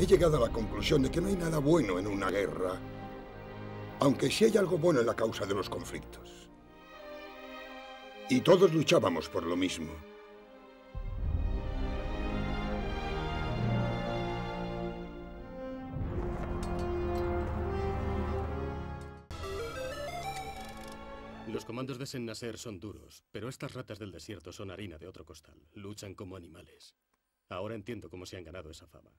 He llegado a la conclusión de que no hay nada bueno en una guerra, aunque sí hay algo bueno en la causa de los conflictos. Y todos luchábamos por lo mismo. Los comandos de Sen-Nasser son duros, pero estas ratas del desierto son harina de otro costal. Luchan como animales. Ahora entiendo cómo se han ganado esa fama.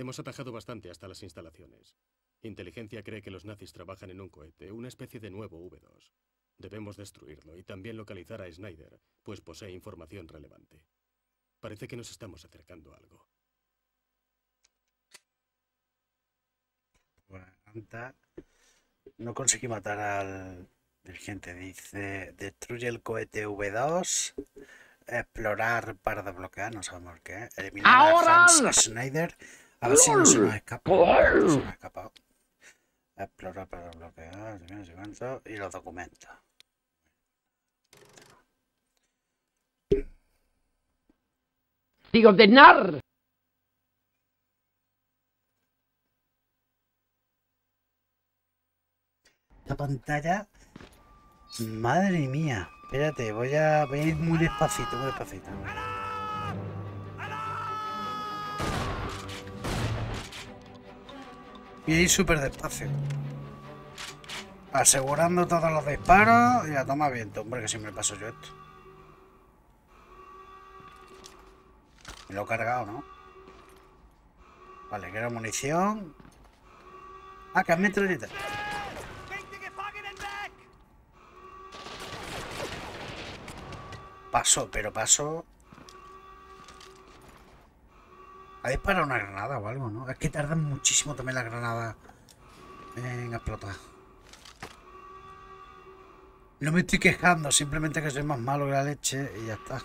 Hemos atajado bastante hasta las instalaciones. Inteligencia cree que los nazis trabajan en un cohete, una especie de nuevo V2. Debemos destruirlo y también localizar a Snyder, pues posee información relevante. Parece que nos estamos acercando a algo. Bueno. No conseguí matar al dirigente. Dice, destruye el cohete V2. Explorar para desbloquear, no sabemos qué. Eliminar ¡Ahora! a Hans Schneider. A ver si no se nos escapa. No se nos ha escapado. Explorar para cuánto, Y los documentos. Digo, de nar. Esta pantalla. Madre mía. Espérate, voy a, voy a ir muy despacito, muy despacito. A ir súper despacio. Asegurando todos los disparos y a tomar viento. Hombre, que siempre paso yo esto. Me lo he cargado, ¿no? Vale, quiero munición. Ah, que es metralleta. Paso, pero paso. Ha disparado una granada o algo, ¿no? Es que tardan muchísimo también la granada en explotar. No me estoy quejando, simplemente que soy más malo que la leche y ya está.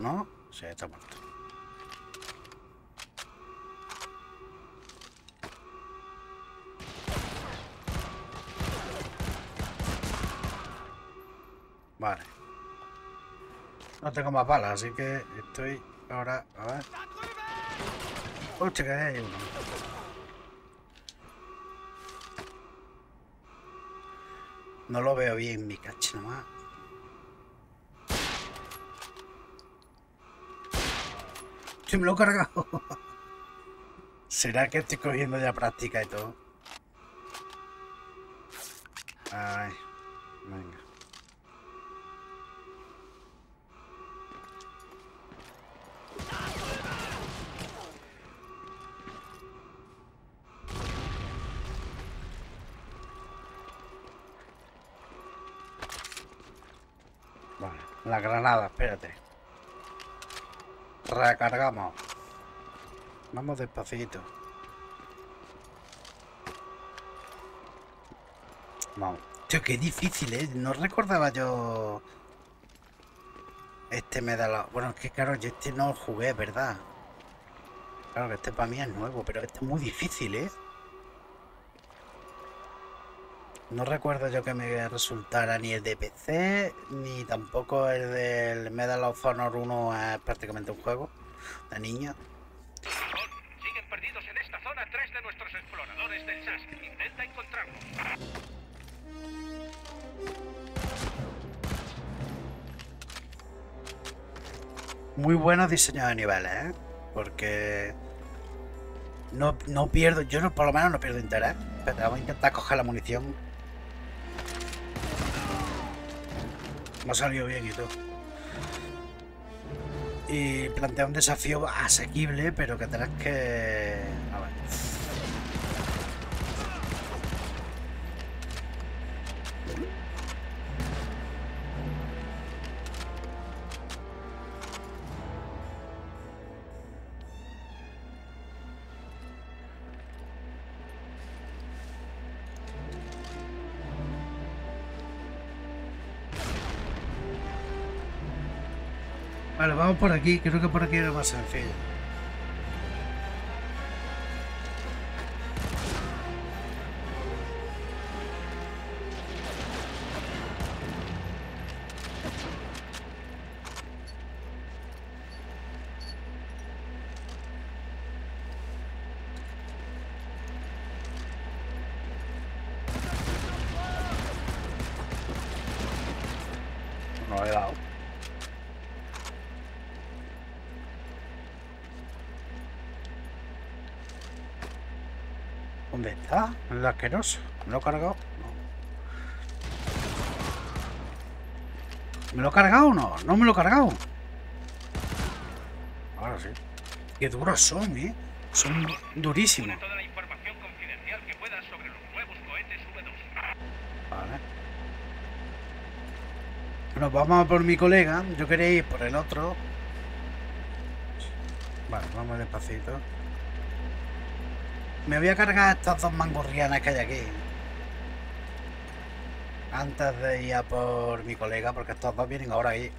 ¿No? Sí, está muerto. Vale. No tengo más balas, así que estoy ahora... A ver. Hostia, que hay uno. No lo veo bien, mi cacho nomás. Se me lo he cargado. ¿Será que estoy cogiendo ya práctica y todo? Ay, venga. Vale, la granada, espérate. Recargamos. Vamos despacito. Vamos. Tío, qué difícil, ¿eh? No recordaba yo... Este me da la... Bueno, es que claro, yo este no jugué, ¿verdad? Claro que este para mí es nuevo, pero este es muy difícil, ¿eh? No recuerdo yo que me resultara ni el de PC, ni tampoco el del Medal of Honor 1 es prácticamente un juego de niño. Siguen perdidos en esta zona tres de nuestros exploradores del SAS. Intenta encontrarlos. Muy buenos diseños de niveles, ¿eh? Porque no, no pierdo, yo no, por lo menos no pierdo interés. Pero vamos a intentar coger la munición. Me ha salido bien y todo. Y plantea un desafío asequible, pero que tenés que... por aquí. Creo que por aquí era más sencillo. ¿Dónde está? El asqueroso. ¿Me lo he cargado? No. ¿Me lo he cargado o no? No me lo he cargado. Ahora sí. Qué duros son, ¿eh? Son durísimos. Une toda la información confidencial que puedas sobre los nuevos cohetes V2. Vale. Bueno, vamos a por mi colega. Yo quería ir por el otro. Vale, vamos despacito. Me voy a cargar estas dos mangurrianas que hay aquí. Antes de ir a por mi colega, porque estos dos vienen ahora ahí.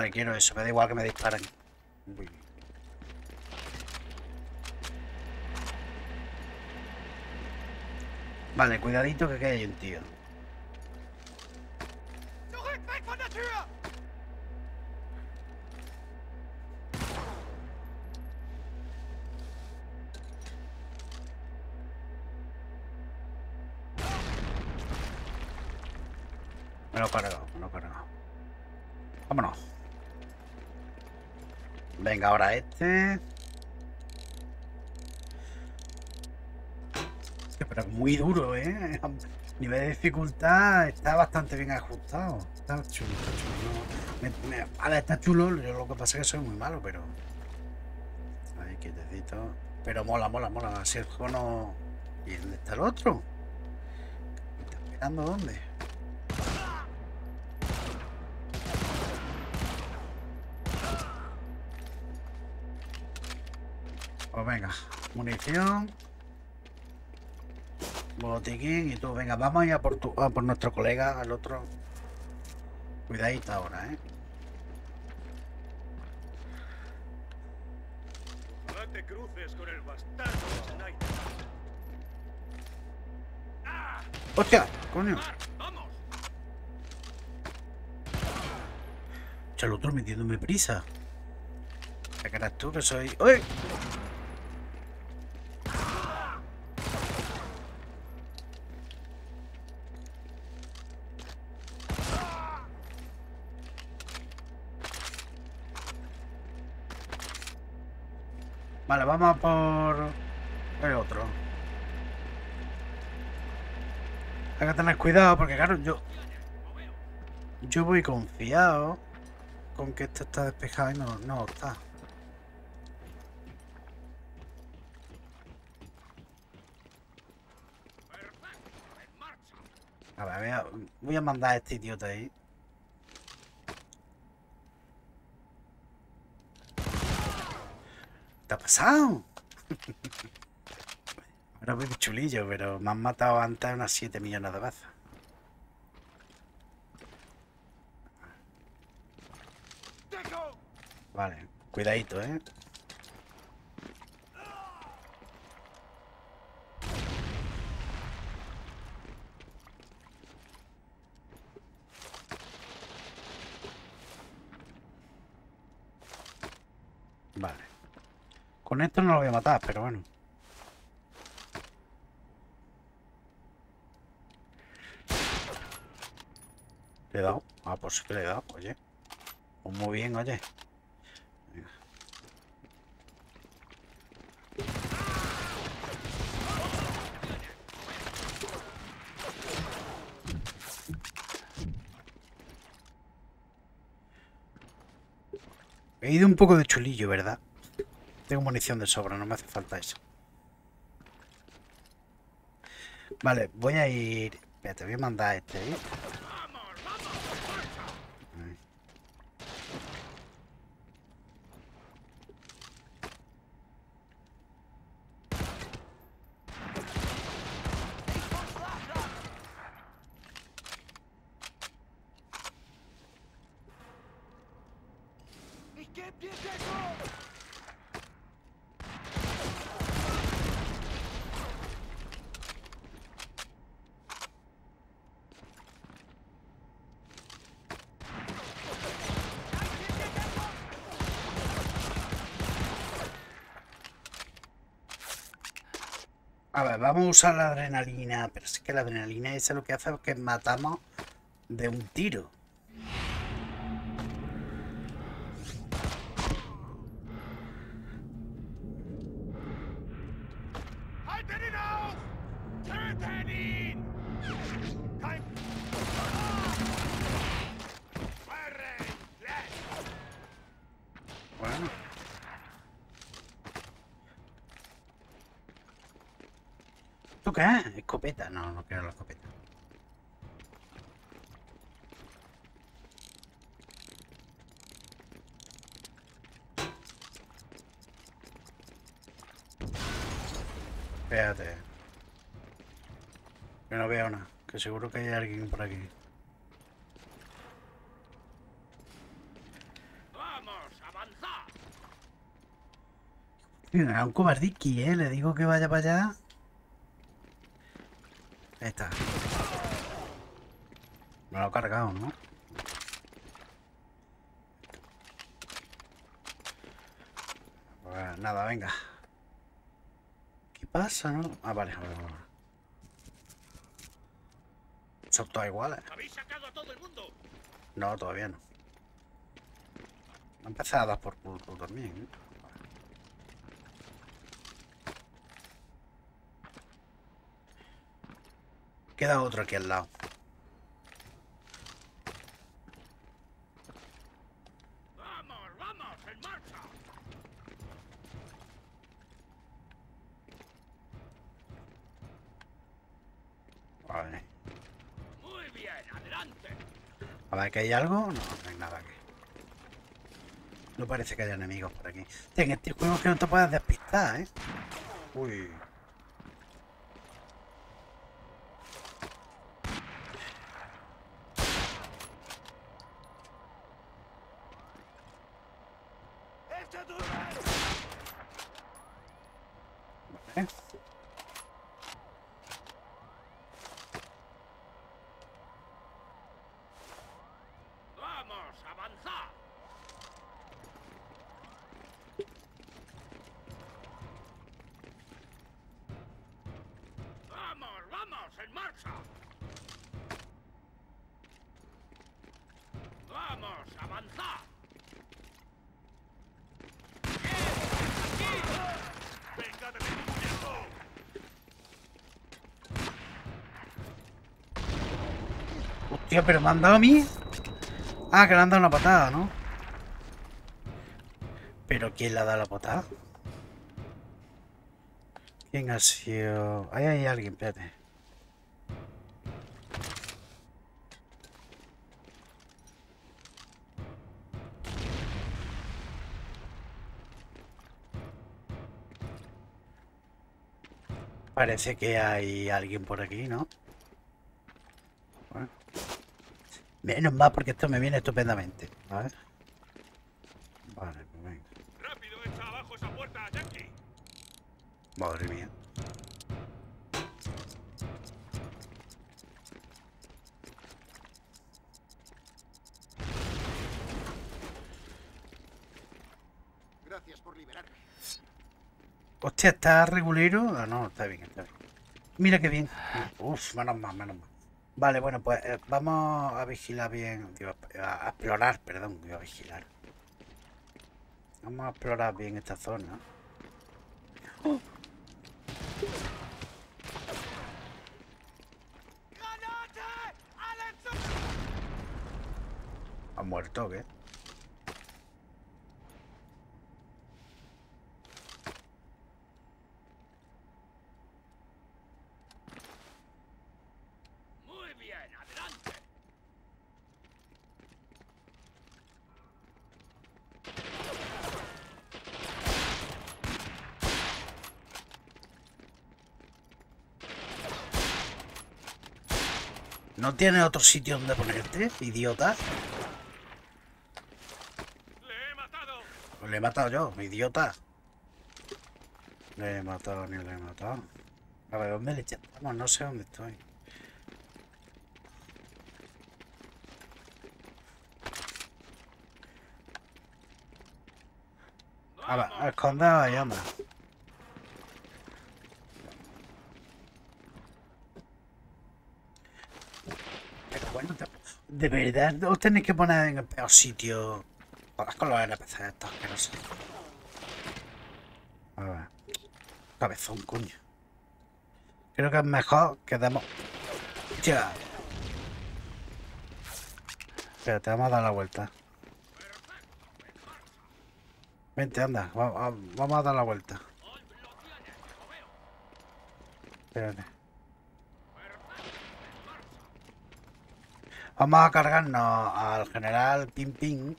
Vale, quiero eso. Me da igual que me disparen. Vale, cuidadito que quede un tío. Muy duro, ¿eh? Nivel de dificultad está bastante bien ajustado. Está chulo, está chulo. Me- me- está chulo. Yo lo que pasa es que soy muy malo, pero. Ahí, quietecito. Pero mola, mola, mola. Así el juego no. ¿Y dónde está el otro? ¿Me está esperando dónde? Pues venga, munición. Botiquín y tú, venga, vamos a ir a por, tu, a por nuestro colega, al otro. Cuidadito ahora, ¿eh? No te cruces con el bastardo Snyder. ¡Hostia! ¡Coño! ¡Vamos! El otro metiéndome prisa. ¿Qué eras tú que soy? ¡Uy! Vale, vamos a por el otro. Hay que tener cuidado porque claro, yo yo voy confiado con que esto está despejado y no, no está. A ver, voy a mandar a este idiota ahí. ¿Qué ha pasado? Ahora de chulillo, pero me han matado antes unas 7 millones de veces. Vale, cuidadito, ¿eh? Vale. Con esto no lo voy a matar, pero bueno. Le he dado. Ah, pues sí que le he dado, oye. Pues muy bien, oye. He ido un poco de chulillo, ¿verdad? Tengo munición de sobra, no me hace falta eso. Vale, voy a ir Espera, te voy a mandar este, ¿eh? Ahí. Ich geb dir Deckung! A ver, vamos a la adrenalina, pero es que la adrenalina esa lo que hace es que matamos de un tiro. Seguro que hay alguien por aquí. ¡Vamos, avanzad! Mira, un cobardiqui, ¿eh? Le digo que vaya para allá. Ahí está. Me lo he cargado, ¿no? Pues nada, venga. ¿Qué pasa, no? Ah, vale, vale, vale. Son todas iguales. ¿Habéis sacado a todo el mundo? No, todavía no. Empezado a dar por culo también, ¿eh? Queda otro aquí al lado. ¡Vamos, vamos! ¡En marcha! Vale. A ver, ¿que hay algo? No, no hay nada aquí. No parece que haya enemigos por aquí. En este juego es que no te puedes despistar, ¿eh? Uy. ¡Échate un Vale. ¡Vamos, avanzad! ¡Vamos, vamos! ¡En marcha! ¡Vamos, avanzad! ¡Venga de mi muñeco! Hostia, pero me han dado a mí. Ah, que le han dado una patada, ¿no? ¿Pero quién le ha dado la patada? ¿Quién ha sido? Ahí hay alguien, espérate. Parece que hay alguien por aquí, ¿no? Bueno. Menos mal porque esto me viene estupendamente. A ver. Vale, pues venga. ¡Rápido, echa abajo esa puerta, Yankee! Madre mía. Gracias por liberarme. Hostia, ¿está regulero? Ah, no, está bien, está bien. Mira qué bien. Uf, menos mal, menos mal. Vale, bueno, pues eh, vamos a vigilar bien. digo, a, a explorar, perdón, digo a vigilar. Vamos a explorar bien esta zona. ¡Alex! ¿Ha muerto qué? Muy ¿No tiene otro sitio donde ponerte, idiota? ¡Le he matado! Yo, idiota. Le he matado ni le he matado. A ver, ¿dónde le echamos? No sé dónde estoy. A ver, escondeos ahí, anda. Pero de verdad os tenéis que poner en el peor sitio. Con los NPC estos que no sé. A ver. Cabezón, coño. Creo que es mejor que demos. Ya. Espérate, vamos a dar la vuelta. Vente, anda, va- va- vamos a dar la vuelta. Espérate. Vamos a cargarnos al general Ping Ping.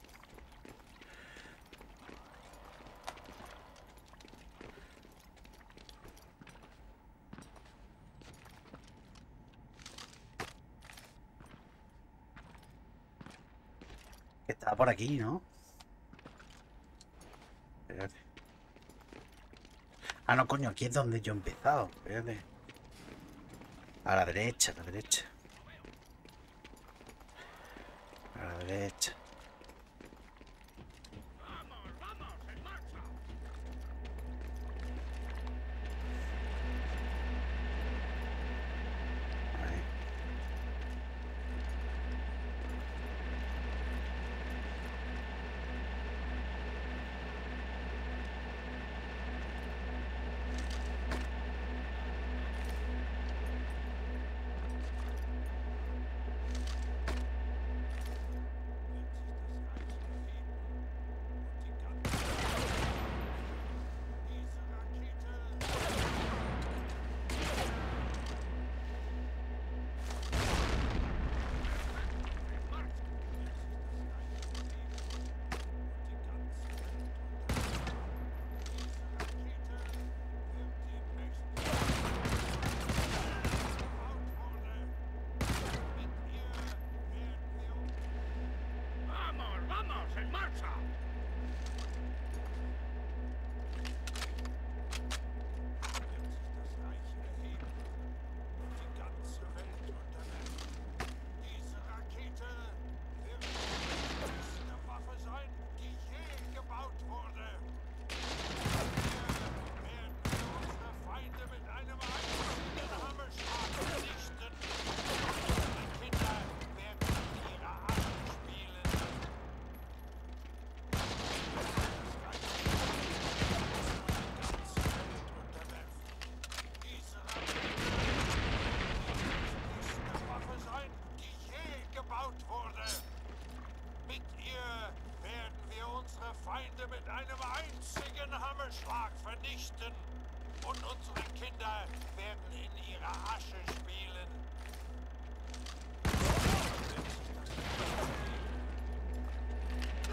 Está por aquí, ¿no? Espérate. Ah, no, coño, aquí es donde yo he empezado. Espérate. A la derecha, a la derecha. A la.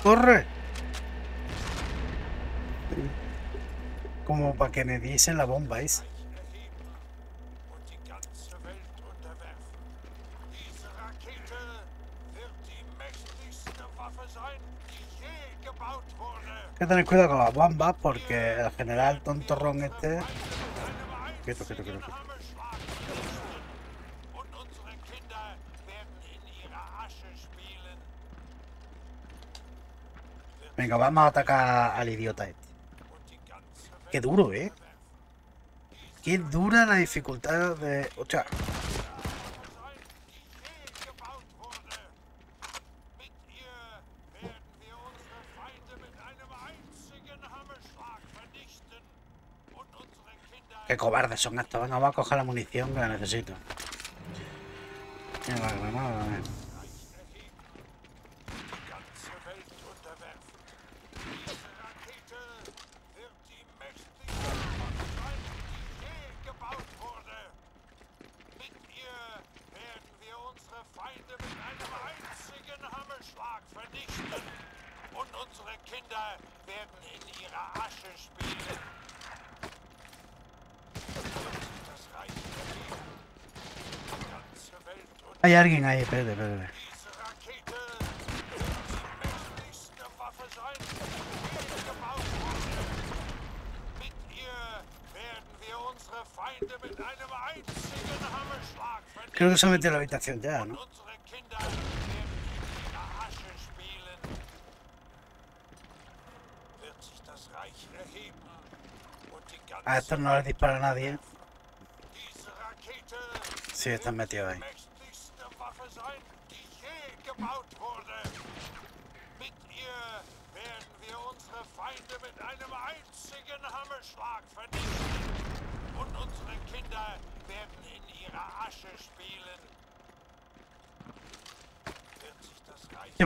¡Corre! Como para que me diesen la bomba esa. Hay que tener cuidado con las bombas porque el general tontorrón este. Quieto, quieto, quieto, quieto. Venga, vamos a atacar al idiota este. Qué duro, ¿eh? Qué dura la dificultad de... O sea, qué cobardes son estos. Venga, vamos a coger la munición que la necesito. Mira Feinde mit einem einzigen Hammerschlag Creo que se ha metido en la habitación ya, ¿no? ganze A estos no les dispara nadie. Rakete Sí, están metidos ahí.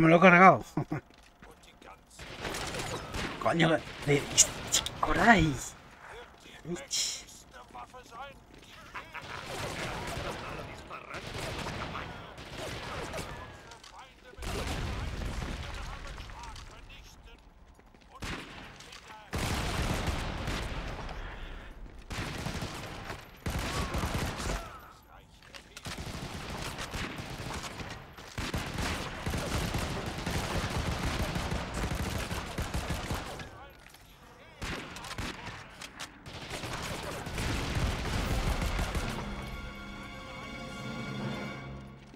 Me lo he cargado. Coño, de...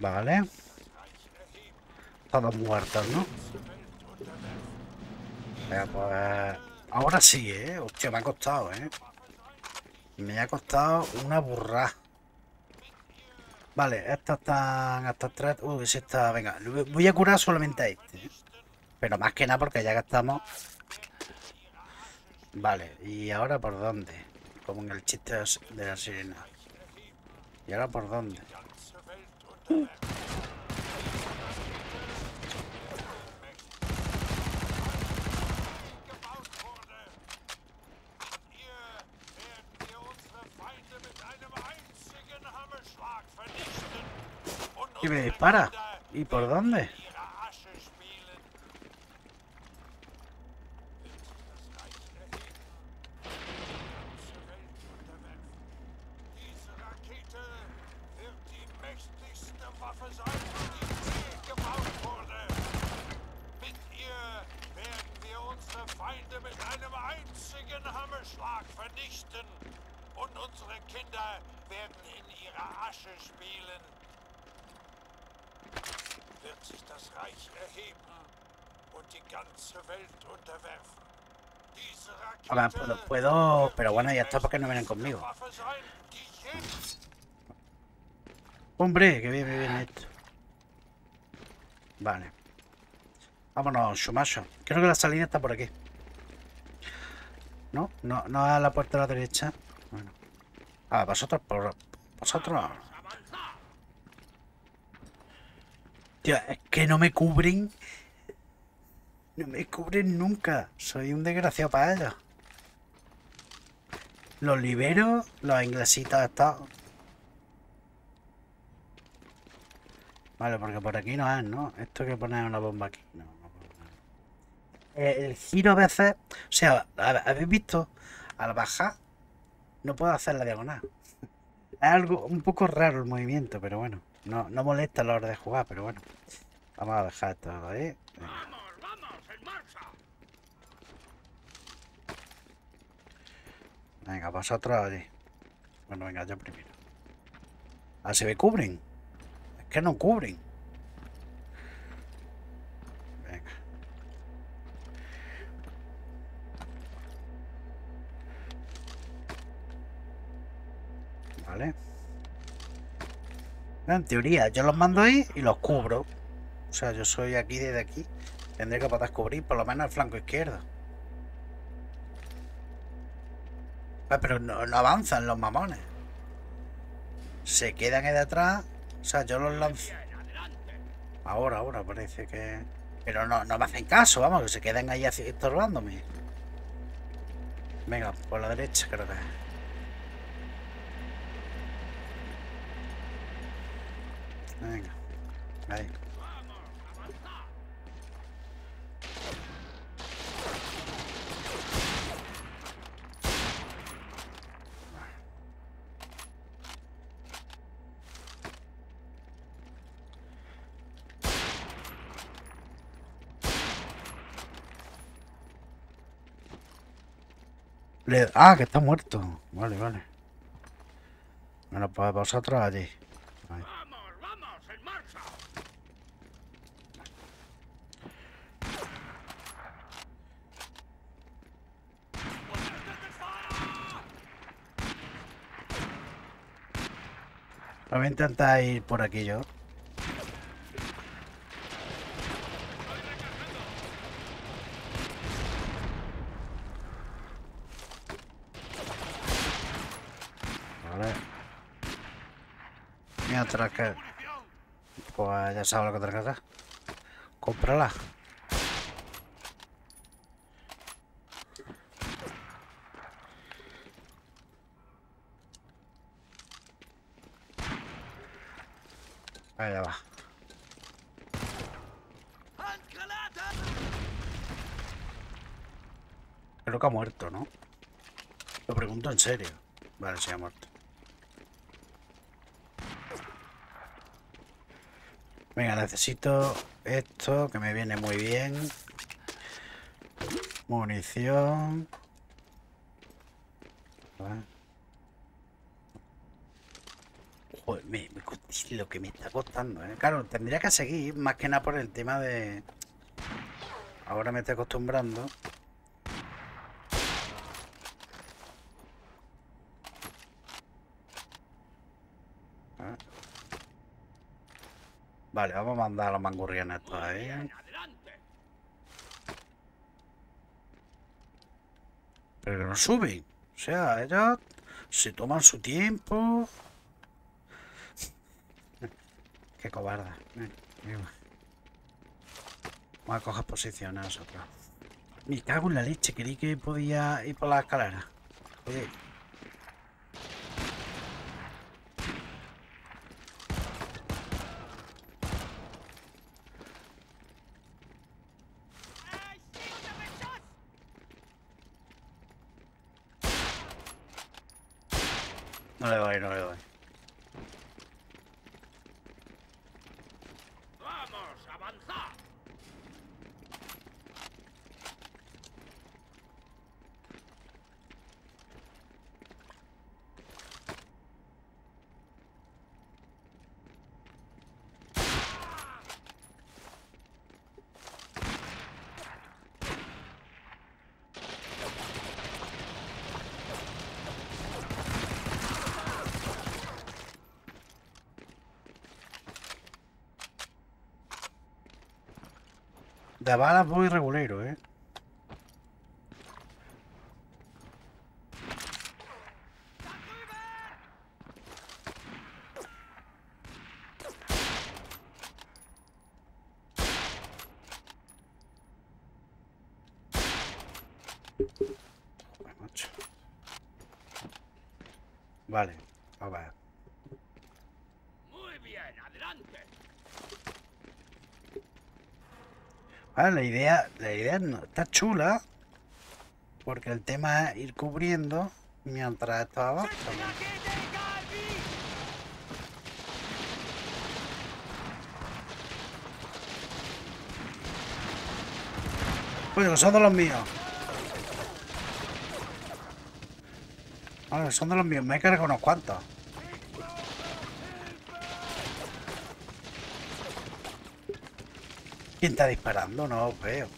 Vale. Todos muertos, ¿no? Pues... Ahora sí, ¿eh? Hostia, me ha costado, ¿eh? Me ha costado una burra. Vale, estas están hasta tres... Uy, sí está... Venga, voy- a curar solamente a este. ¿eh? Pero más que nada porque ya gastamos... Vale, ¿y ahora por dónde? Como en el chiste de la sirena. ¿Y ahora por dónde? ¿Y me dispara? ¿Y por dónde? Está porque no vienen conmigo. Hombre, que bien, bien, bien esto. Vale. Vámonos, Shumasho. Creo que la salida está por aquí. ¿No? No, no a la puerta de la derecha. Bueno. Ah, vosotros por. Vosotros. Tío, es que no me cubren. No me cubren nunca. Soy un desgraciado para ellos. Los libero, los inglesitos estos. Vale, porque por aquí no es, ¿no? Esto hay que poner una bomba aquí. No, no. Eh, El giro a veces. O sea, ¿habéis visto? Al bajar, no puedo hacer la diagonal. Es algo un poco raro el movimiento, pero bueno. No, no molesta a la hora de jugar, pero bueno. Vamos a dejar esto ahí. Venga. ¡Vamos, vamos, en marcha! Venga, vosotros allí. Bueno, venga, yo primero. Ah, se me cubren. Es que no cubren. Venga. Vale. En teoría, yo los mando ahí y los cubro. O sea, yo soy aquí desde aquí. Tendré que poder cubrir por lo menos el flanco izquierdo. Ah, pero no, avanzan los mamones. Se quedan ahí detrás. O sea, yo los lanzo. Ahora, ahora parece que. Pero no, no me hacen caso, vamos, que se queden ahí estorbándome. Venga, por la derecha creo que. Venga, ahí. Ah, que está muerto. Vale, vale. Bueno, pues vosotros allí. ¡Vamos, vamos! ¡En marcha! Voy a intentar ir por aquí yo. Vale. Pues ya sabes lo que te que hacer. Cómprala. Allá va. Creo que ha muerto, ¿no? Lo pregunto en serio. Vale, sí ha muerto. Venga, necesito esto que me viene muy bien. Munición. Vale. Joder, me, me lo que me está costando, ¿eh? Claro, tendría que seguir, más que nada por el tema de... Ahora me estoy acostumbrando. Vale, vamos a mandar a los mangurrianes ahí. ¡Adelante! Pero no suben. O sea, ellos se toman su tiempo. Qué cobarda. Ven. Vamos a coger posición a nosotros. Me cago en la leche, creí que podía ir por la escalera. Oye. No le doy, no le doy. ¡Vamos, avanzad! De balas voy regulero, eh. Joder, macho. Vale, a ver. Muy bien, adelante. La idea, la idea no, está chula. Porque el tema es ir cubriendo mientras esto avanza. Oye, son de los míos. Vale, son de los míos. Me he cargado unos cuantos. ¿Quién está disparando? No veo.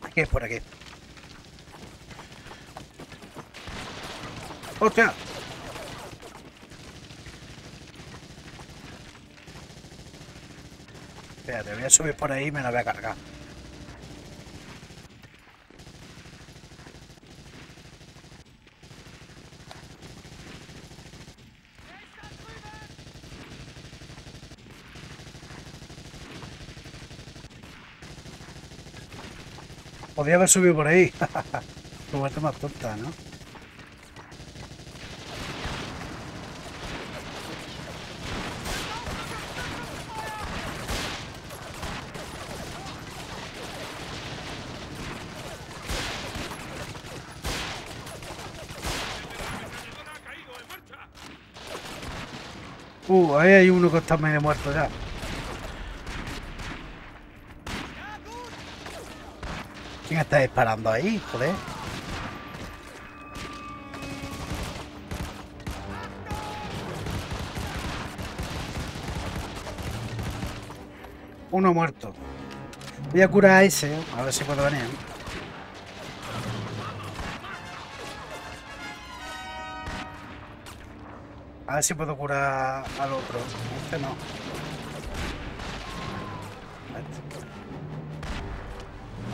Aquí es por aquí. ¡Hostia! Espérate, voy a subir por ahí y me la voy a cargar. Podría haber subido por ahí. Como esta más tonta, ¿no? Uh, ahí hay uno que está medio muerto ya. ¿Quién está disparando ahí, joder? Uno muerto. Voy a curar a ese, a ver si puedo venir. A ver si puedo curar al otro. Este no.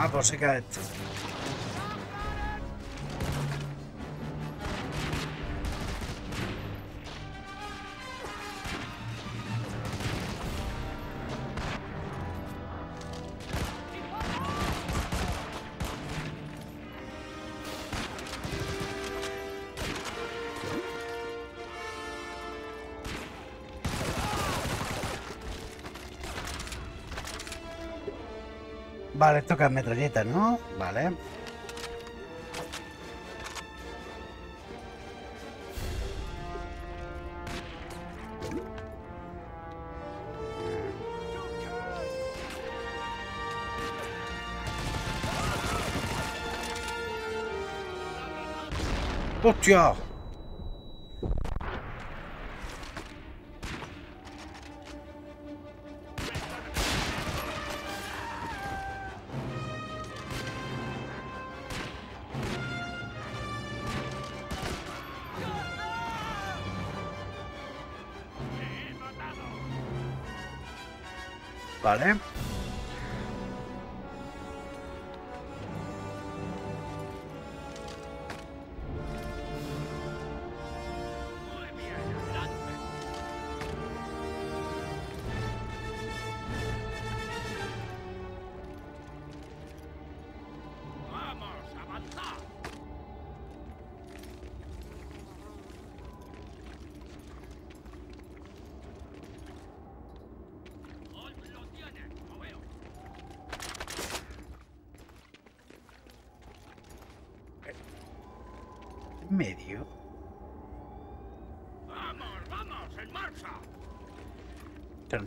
Ah, pues sí. Vale, toca metralleta, ¿no? Vale.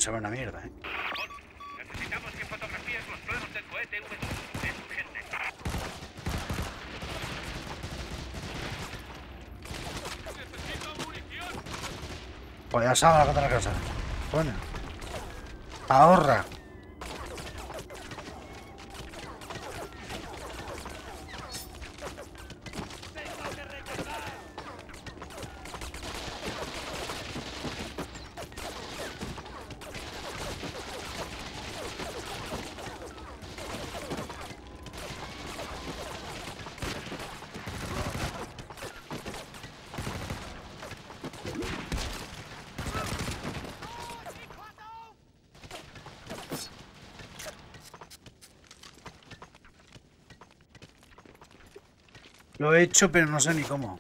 Ve una mierda, ¿eh? Necesitamos que fotografíes los planos del cohete V2. Es urgente. ¡Necesito munición! Pues ya sabe la que otra cosa. Bueno. Ahorra. Lo he hecho, pero no sé ni cómo.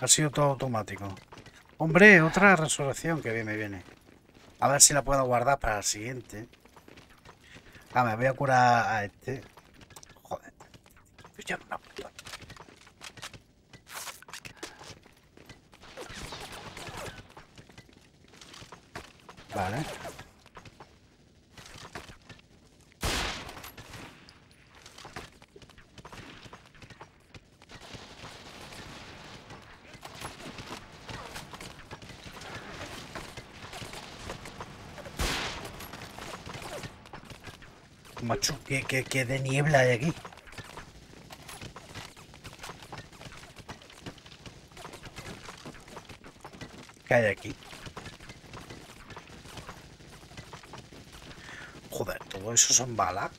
Ha sido todo automático. Hombre, otra resurrección que bien me viene. A ver si la puedo guardar para el siguiente. Ah, me voy a curar a este. Joder. Vale. Que, que, que de niebla hay aquí. ¿Qué hay aquí? Joder, todo eso son balas.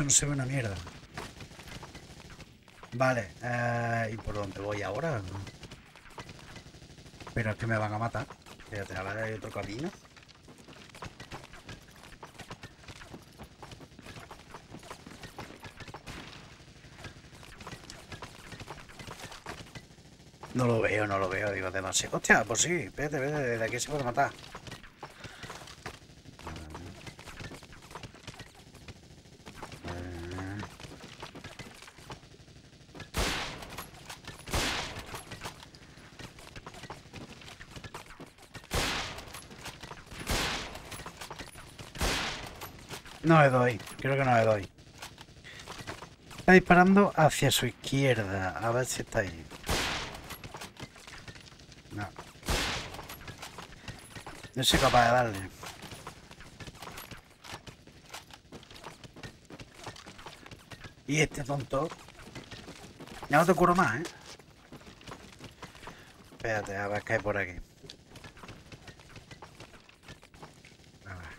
Macho, no se ve una mierda. Vale, eh, ¿y por dónde voy ahora? Pero es que me van a matar. Fíjate, ahora hay otro camino. No lo veo, no lo veo, digo demasiado. Hostia, pues sí, vete, vete, de aquí se puede matar. No le doy, creo que no le doy. Está disparando hacia su izquierda. A ver si está ahí. No. No soy capaz de darle. Y este tonto. Ya no te curo más, ¿eh? Espérate, a ver qué hay por aquí. A ver.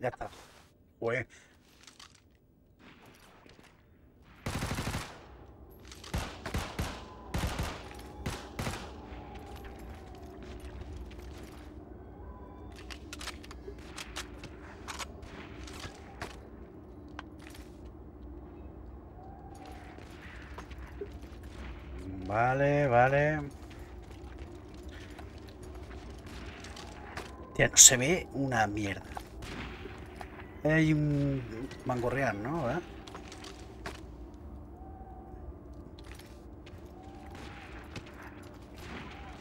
Ya está. Pues. Vale, vale. No se ve una mierda. Hay un mangorreal, ¿no? ¿Verdad?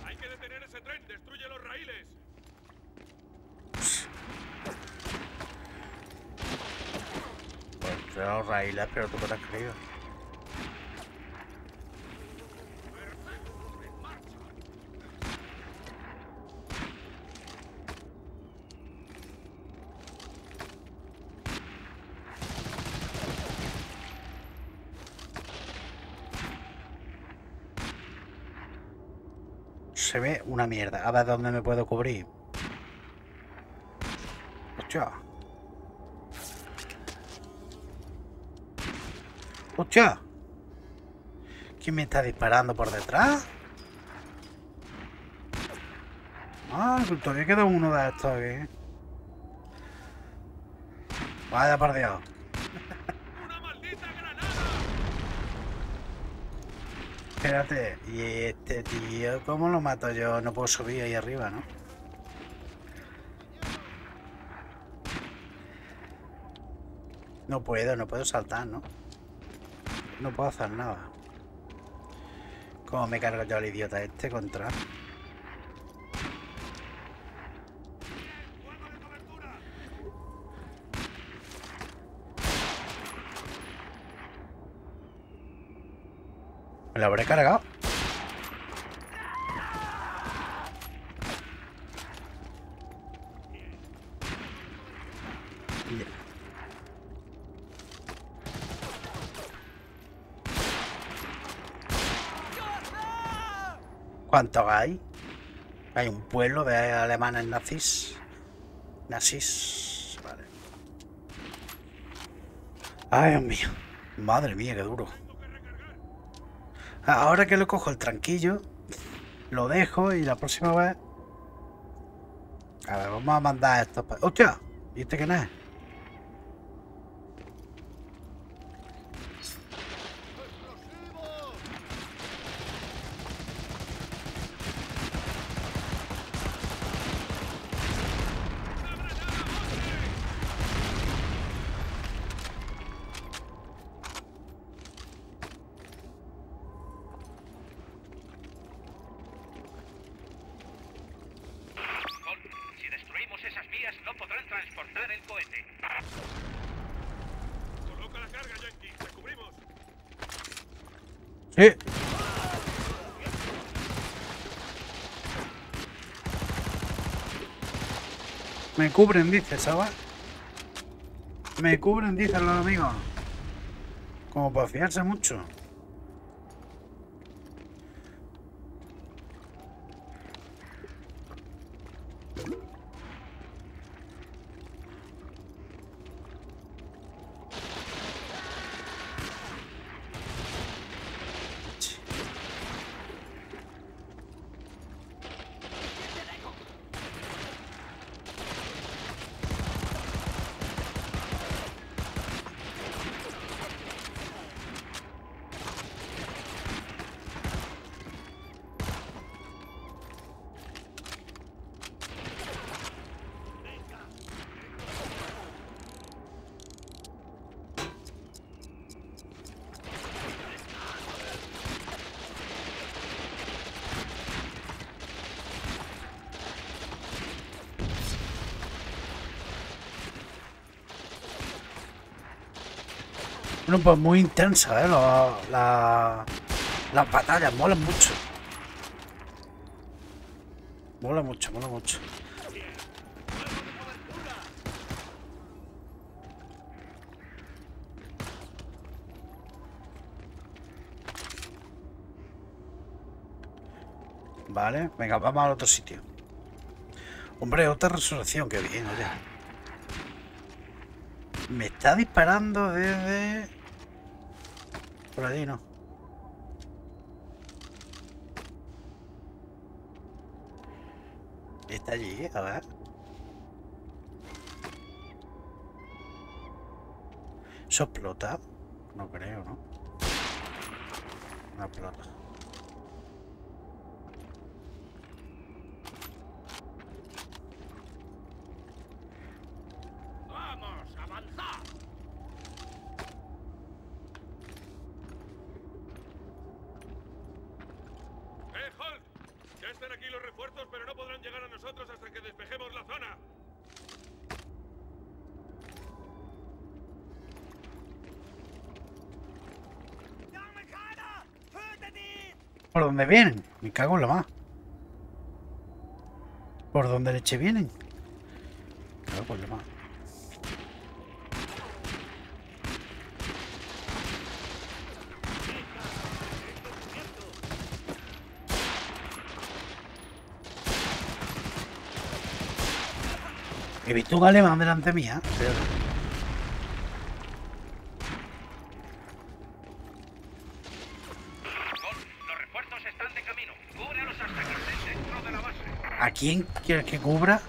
Hay que detener ese tren. Destruye los raíles. Pues los raíles, pero tú qué te has creído. Se ve una mierda. A ver dónde me puedo cubrir. Hostia. Hostia. ¿Quién me está disparando por detrás? Ah, todavía queda uno de estos aquí. Vaya por Dios. Espérate, y este tío, ¿cómo lo mato yo? No puedo subir ahí arriba, ¿no? No puedo, no puedo saltar, ¿no? No puedo hacer nada. ¿Cómo me cargo yo al idiota este contra? ¡Fuego de cobertura! ¿Me lo habré cargado? Ya. ¿Cuántos hay? Hay un pueblo de alemanes nazis. Nazis. Vale. Ay, Dios mío. Madre mía, qué duro. Ahora que lo cojo el tranquillo, lo dejo y la próxima vez. A ver, vamos a mandar esto. pa- ¡Hostia! ¿Y este quién es? Con, si destruimos esas vías, no podrán transportar el cohete. Coloca la carga, Yankee. Te cubrimos. Sí. Me cubren, dice, ¿sabes? Me cubren, dicen los amigos. Como para fiarse mucho. Bueno, pues muy intensa, ¿eh? Lo- la- las batallas molan mucho. Mola mucho, mola mucho. Vale, venga, vamos al otro sitio. Hombre, otra resurrección, qué bien, oye. Me está disparando desde... Por allí, ¿no? Está allí, a ver. ¿Eso explota? No creo, ¿no? No explota. ¡Vamos, avanzad! ¡Eh, Hulk! Ya están aquí los refuerzos, pero no podrán llegar a nosotros hasta que despejemos la zona. ¿Por vienen? Me cago en la más. ¿Por dónde leche vienen? Me cago en la más. He visto un alemán delante mía. Gol, quién quieres que cubra?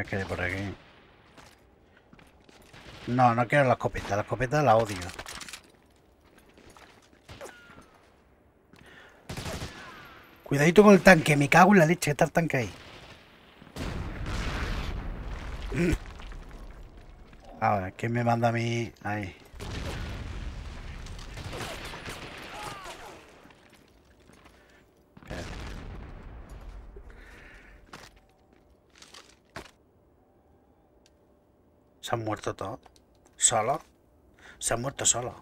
Me quedé por aquí. No, no quiero la escopeta. La escopeta la odio. Cuidadito con el tanque. Me cago en la leche. Está el tanque ahí. A ver, ¿quién me manda a mí? Ahí. Se han muerto todos. ¿Solo? Se han muerto solos.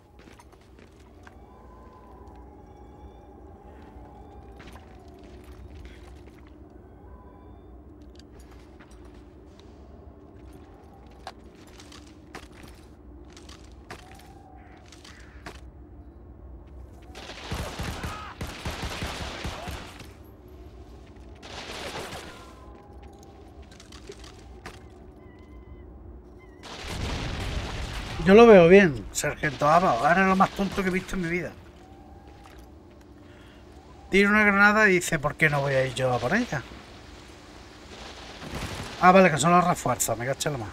Yo lo veo bien, Sargento Ava. Ahora es lo más tonto que he visto en mi vida. Tira una granada y dice, ¿por qué no voy a ir yo a por ella? Ah, vale, que son los refuerzos, me caché la más.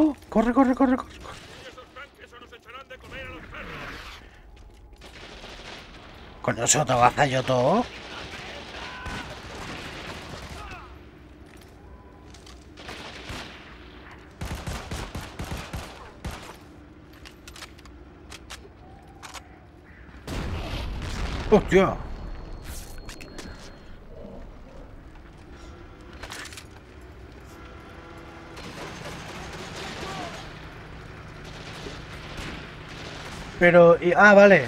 Oh, corre, corre, corre, corre. corre. Con eso te vas a yo todo. ¡Hostia! Pero, y- ah, vale.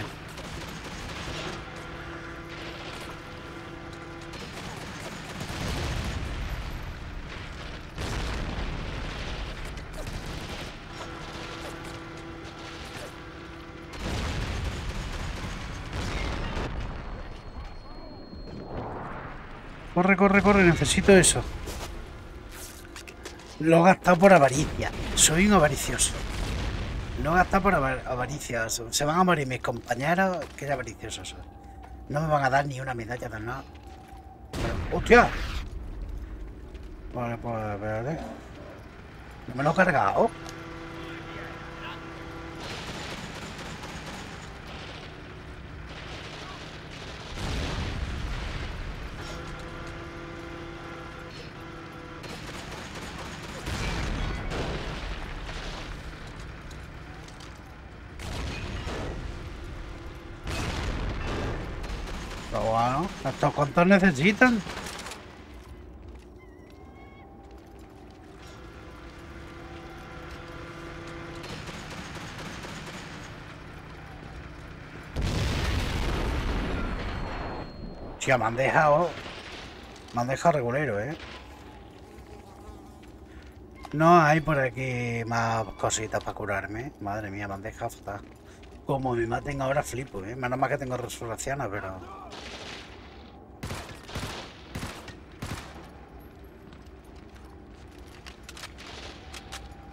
Corre, corre, corre, necesito eso. Lo he gastado por avaricia. Soy un avaricioso. Lo he gastado por avar- avaricia. Se van a morir mis compañeros. Qué avariciosos soy. No me van a dar ni una medalla de nada. Pero- ¡Hostia! Vale, pues espérate. No me lo he cargado. Pero bueno, ¿estos cuántos necesitan? Hostia, me han dejado. Me han dejado regulero, ¿eh? No hay por aquí más cositas para curarme. Madre mía, me han dejado fatal. Como me maten ahora flipo, ¿eh? Menos mal que tengo resurrecciones, pero...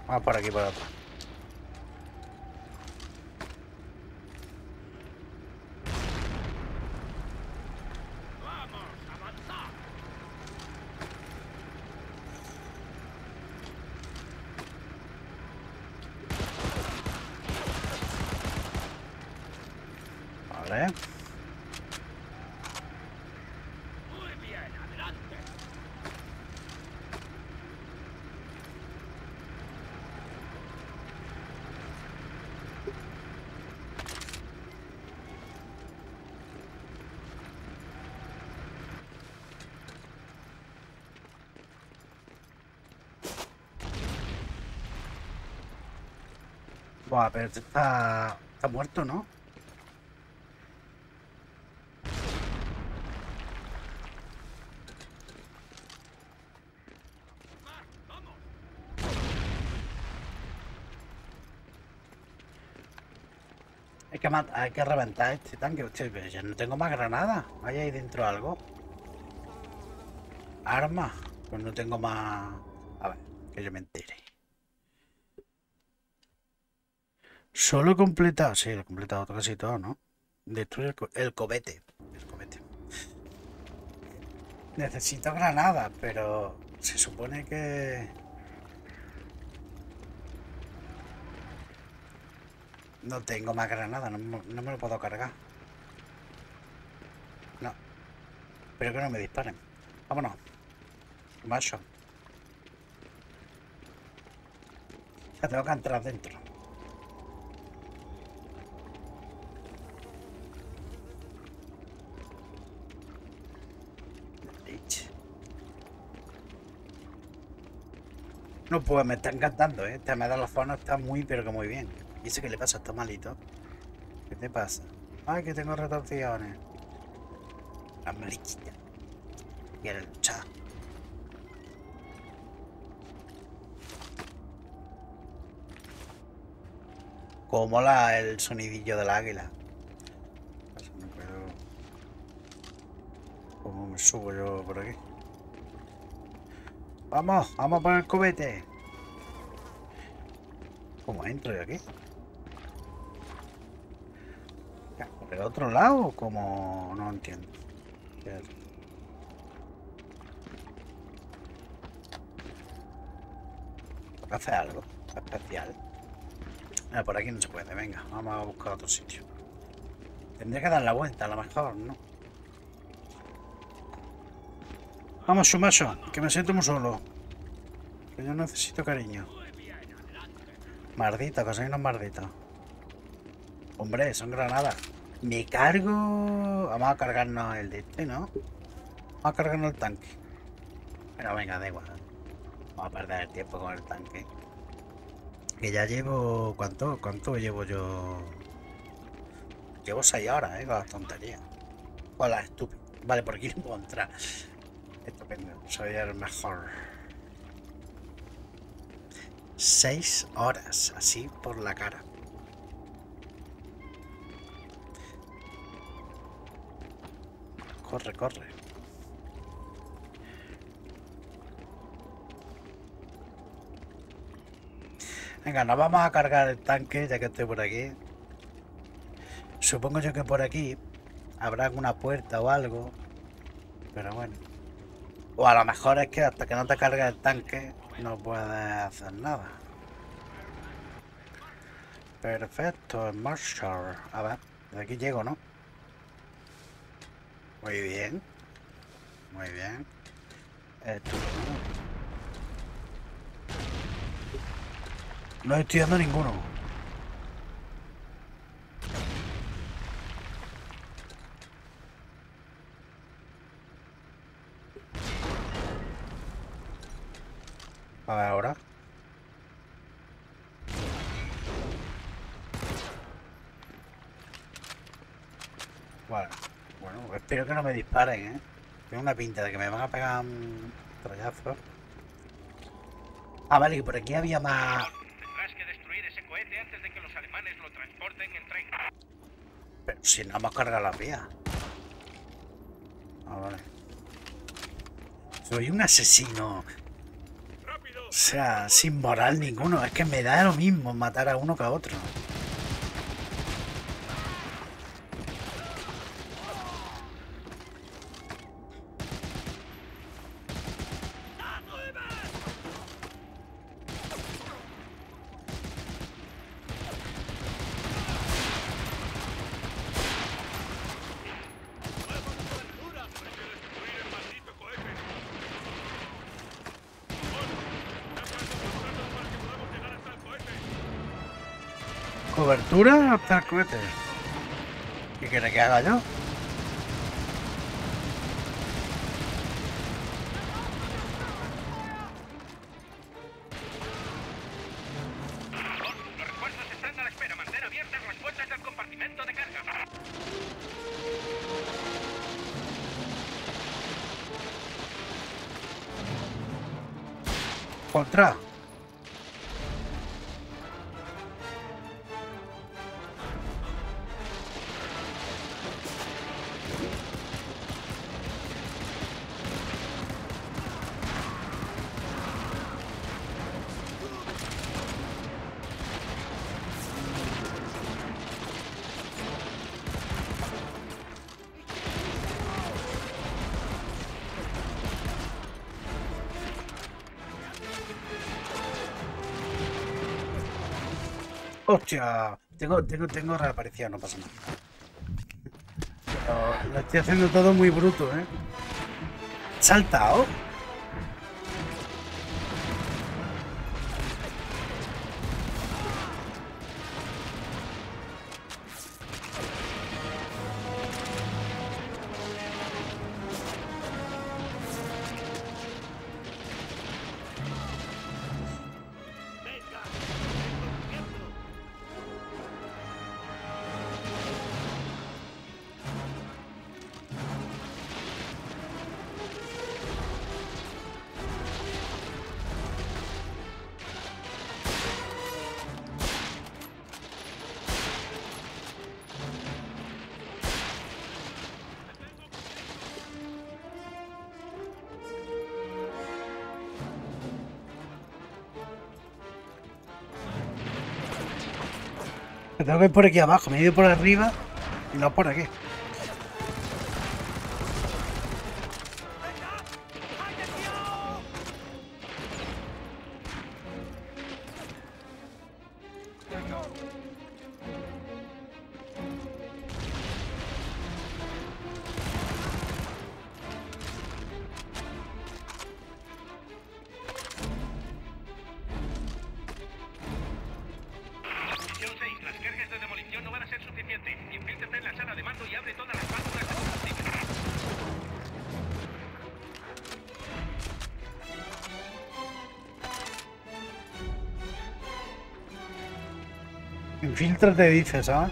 Vamos por aquí, por atrás. Buah, pero este está, está muerto, ¿no? Hay que, mat- hay que reventar este tanque. Hostia, ya no tengo más granadas. ¿Hay ahí dentro algo? Armas. Pues no tengo más... A ver, que yo me Solo he completado... Sí, he completado casi todo, ¿no? Destruye el, co- el cobete. El cobete. Necesito granadas, pero... Se supone que... No tengo más granada, no, no me lo puedo cargar. No. Pero que no me disparen. Vámonos. Macho. Ya tengo que entrar dentro. Leche. Pues me está encantando, ¿eh? Este me da la zona está muy, pero que muy bien. ¿Y eso qué le pasa? Está malito. ¿Qué te pasa? Ay, que tengo retorciones. La mariquita. Quiere luchar. Como la, el sonidillo del águila. ¿Cómo me subo yo por aquí? Vamos, vamos por el cubete. ¿Cómo entro yo aquí? ¿Por el otro lado? Como no entiendo. Hacer algo especial. Ah, por aquí no se puede, venga, vamos a buscar otro sitio. Tendría que dar la vuelta, a lo mejor, ¿no? Vamos, Sumaso, que me siento muy solo. Que yo necesito cariño. Mardita, soy unos marditos. Hombre, son granadas. Me cargo... Vamos a cargarnos el de este, ¿no? Vamos a cargarnos el tanque. Pero venga, da igual. Vamos a perder el tiempo con el tanque. Que ya llevo... ¿Cuánto? ¿Cuánto llevo yo? Llevo 6 horas, eh, con las tonterías. Hola, estúpido. Vale, por aquí no puedo. Estupendo, soy el mejor. 6 horas, así por la cara. Corre, corre. Venga, nos vamos a cargar el tanque ya que estoy por aquí. Supongo yo que por aquí habrá alguna puerta o algo. Pero bueno. O a lo mejor es que hasta que no te cargue el tanque no puedes hacer nada. Perfecto, Marshall. A ver, de aquí llego, ¿no? Muy bien. Muy bien. Estupendo. No estoy dando ninguno. Ahora. Vale. Bueno, espero que no me disparen, ¿eh? Tengo una pinta de que me van a pegar un trayazo. Ah, vale, que por aquí había más... Tendrás que destruir ese cohete antes de que los alemanes lo transporten en tren. Pero si no hemos cargado las vías. Ah, vale. Soy un asesino. Sea, sin moral ninguno. Es que me da lo mismo matar a uno que a otro. Cobertura el cohete. ¿Qué quiere que haga yo? Hostia, tengo, tengo, tengo reaparición, no pasa nada. Pero lo estoy haciendo todo muy bruto, ¿eh? Saltado. Me tengo que ir por aquí abajo, me he ido por arriba y no por aquí. Infiltrate, dices, ¿sabes?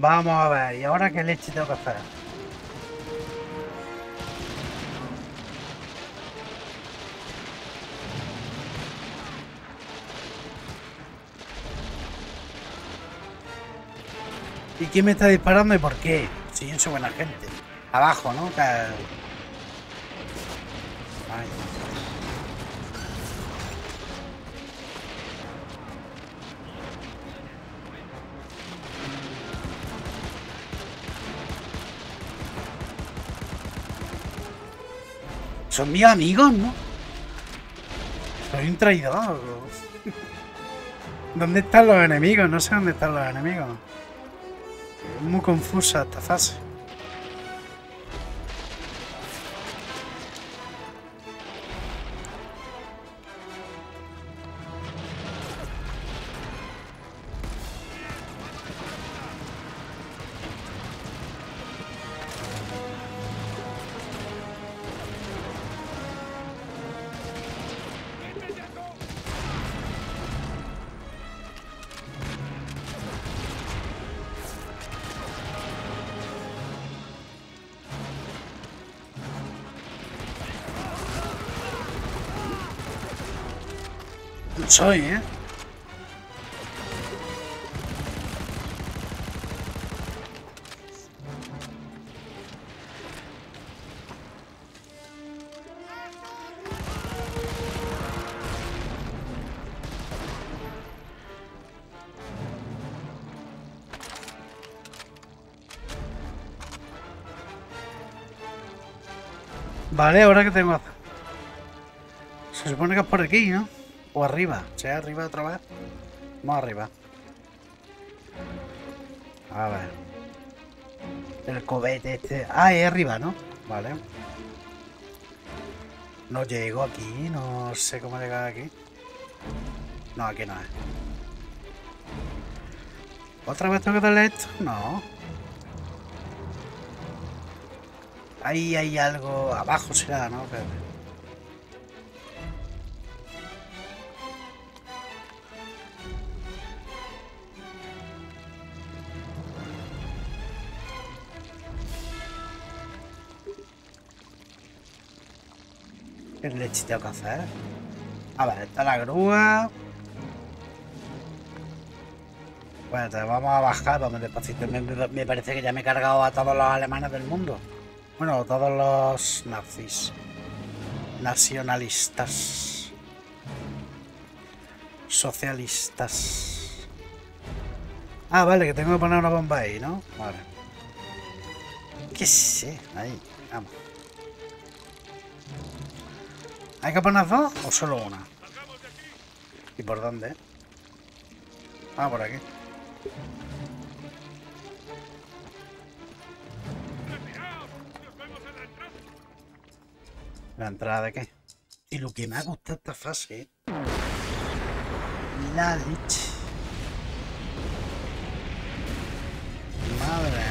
Vamos a ver, ¿y ahora qué leche tengo que hacer? ¿Y quién me está disparando y por qué? Si yo soy buena gente. Abajo, ¿no? Son mis amigos, ¿no? Soy un traidor. ¿Dónde están los enemigos? No sé dónde están los enemigos. Es muy confusa esta fase. Soy, ¿eh? Vale, ahora que tengo. Se supone que es por aquí, ¿no? O arriba. ¿Sea arriba otra vez? Vamos arriba. A ver. El cobete este. Ah, es arriba, ¿no? Vale. No llego aquí. No sé cómo llegar aquí. No, aquí no es. ¿Otra vez tengo que darle esto? No. Ahí hay algo. Abajo será, ¿no? ¿Qué leche tengo que hacer? A ver, está la grúa. Bueno, te vamos a bajar, vamos despacito. Me, me- parece que ya me he cargado a todos los alemanes del mundo. Bueno, todos los nazis. Nacionalistas. Socialistas. Ah, vale, que tengo que poner una bomba ahí, ¿no? Vale. ¿Qué sé? Ahí, vamos. ¿Hay que poner dos o solo una? ¿Y por dónde? Ah, por aquí. ¿La entrada de qué? Y lo que me ha gustado esta fase. ¿eh? La leche. Madre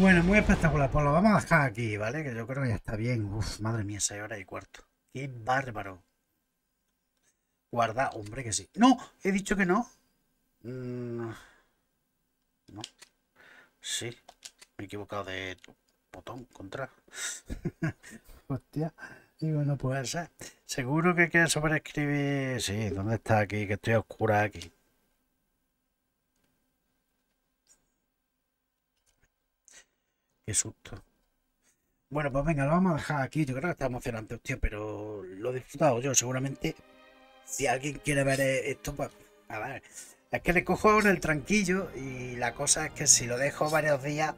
Bueno, muy espectacular. Pues lo vamos a dejar aquí, ¿vale? Que yo creo que ya está bien. Uf, madre mía, 6 horas y cuarto. Qué bárbaro. Guarda, hombre, que sí. No, he dicho que no. Mm, No. Sí, me he equivocado de botón, contra. Hostia. Digo, no puede ser. Seguro que quiere sobreescribir. Sí, ¿dónde está aquí? Que estoy a oscura aquí. Qué susto. Bueno, pues venga, lo vamos a dejar aquí. Yo creo que está emocionante, hostia, pero lo he disfrutado yo. Seguramente, si alguien quiere ver eh, esto, pues, a ver. Es que le cojo ahora el tranquillo y la cosa es que si lo dejo varios días,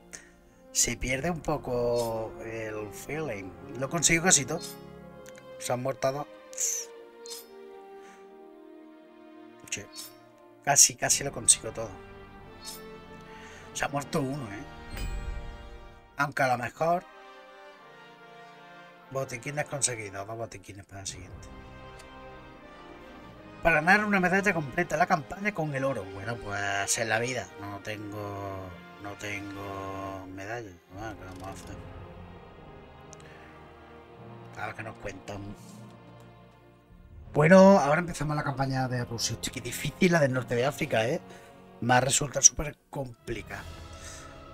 se pierde un poco el feeling. Lo consigo casi todo. Se han muerto dos. Casi, casi lo consigo todo. Se ha muerto uno, ¿eh? Aunque a lo mejor... Botiquines conseguidos. Dos botiquines para el siguiente. Para ganar una medalla completa la campaña con el oro. Bueno, pues en la vida. No tengo... No tengo medalla. Bueno, ¿qué vamos a hacer? A ver qué nos cuentan. Bueno, ahora empezamos la campaña de Rusia. Qué difícil la del norte de África, ¿eh? Me resulta súper complicada.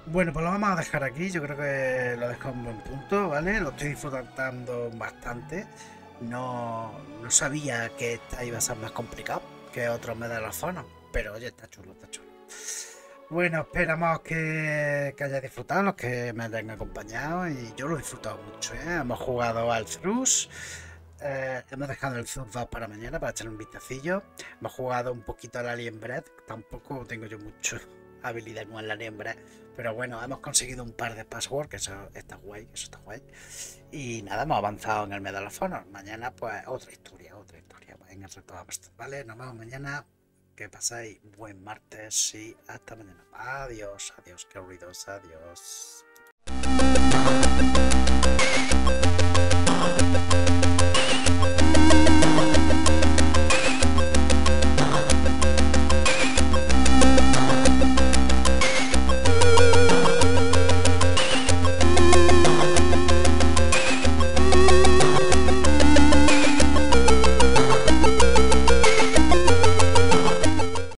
Bueno, pues lo vamos a dejar aquí. Yo creo que lo dejo en buen punto, ¿vale? Lo estoy disfrutando bastante. No, no sabía que esta iba a ser más complicado que otros medallones, pero oye, está chulo, está chulo. Bueno, esperamos que, que hayáis disfrutado, los que me hayan acompañado, y yo lo he disfrutado mucho. ¿eh? Hemos jugado al Thrus, eh, hemos dejado el 2 para mañana para echarle un vistacillo. Hemos jugado un poquito al Alien Bread, tampoco tengo yo mucho habilidad con el Alien Bread, pero bueno, hemos conseguido un par de passwords, que eso está guay, eso está guay. Y nada, hemos avanzado en el Medal of Honor. Mañana, pues, otra historia, otra historia en el reto ¿vale? Nos vemos mañana. Que pasáis buen martes y hasta mañana. Adiós, adiós, qué ruidos, adiós.